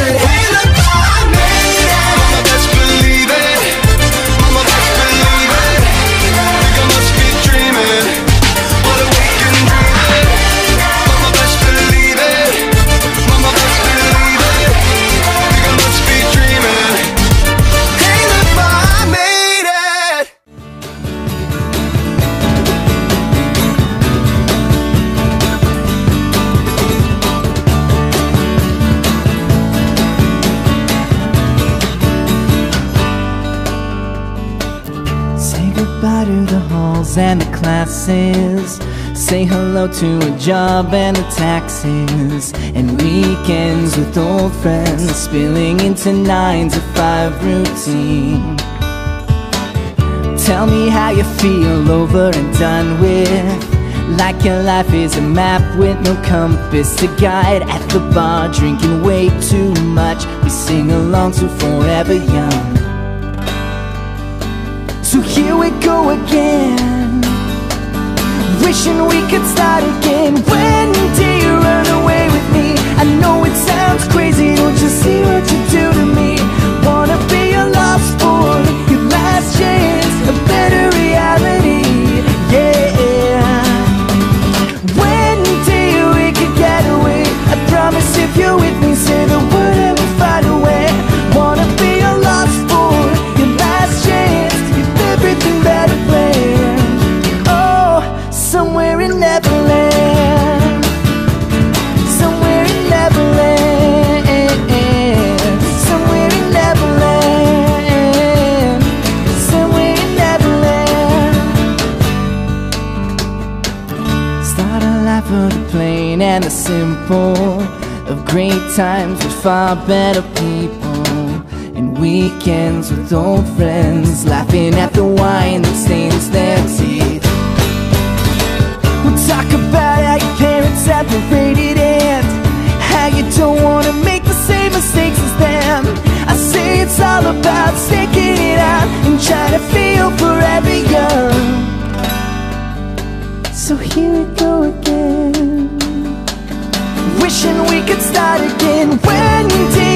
said, hey look, goodbye to the halls and the classes. Say hello to a job and the taxes. And weekends with old friends, spilling into nine to five routine. Tell me how you feel over and done with. Like your life is a map with no compass to guide. At the bar, drinking way too much. We sing along to Forever Young. So here we go again Wishing we could start again When do you run away with me? I know it sounds crazy Don't you see what you do to me? Wanna be your lost boy Your last chance A better reality Yeah When do you we could get away? I promise if you're with me Of the plain and the simple Of great times with far better people And weekends with old friends Laughing at the wine that stains their teeth. We'll talk about how your parents separated and How you don't wanna make the same mistakes as them. I say it's all about sticking it out And trying to feel forever young we could start again when did?